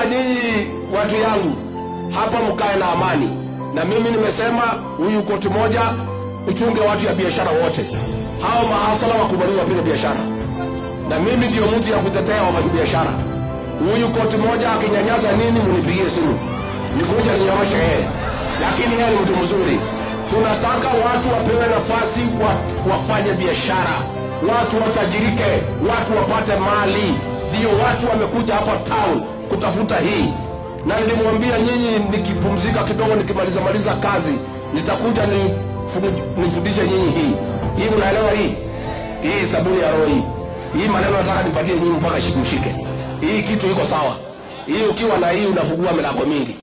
nataka nyinyi watu yangu hapa mkae na amani, na mimi nimesema huyu koti moja uchunge watu ya biashara wote, hao mahasala wakubaliwa wapiga biashara, na mimi ndio mtu ya kutetea wafanyabiashara. Huyu koti moja akinyanyasa nini, munipigie simu. Nikuja ninyoroshe yeye, lakini yeye ni mtu mzuri. Tunataka watu wapewe nafasi wa, wafanye biashara, watu watajirike, watu wapate mali. Ndio watu wamekuja hapa town kutafuta hii, na nilimwambia nyinyi, nikipumzika kidogo, nikimaliza maliza kazi, nitakuja nifundishe nyinyi hii hii. Unaelewa hii hii sabuni ya roho hii hii maneno nataka nipatie nyinyi mpaka shi- mshike hii kitu iko sawa. Hii ukiwa na hii unafungua milango mingi.